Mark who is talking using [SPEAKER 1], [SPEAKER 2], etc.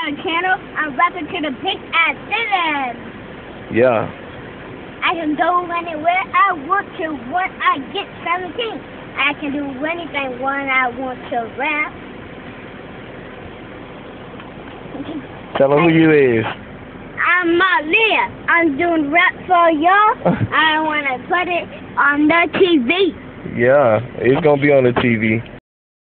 [SPEAKER 1] got channel. I'm rapping to the big ass 7.
[SPEAKER 2] Yeah.
[SPEAKER 1] I can go anywhere I want to when I get 17. I can do anything when I want to rap.
[SPEAKER 2] Tell them who you is.
[SPEAKER 1] I'm Malia. I'm doing rap for y'all. I want to put it on the TV.
[SPEAKER 2] Yeah, it's gonna be on the TV.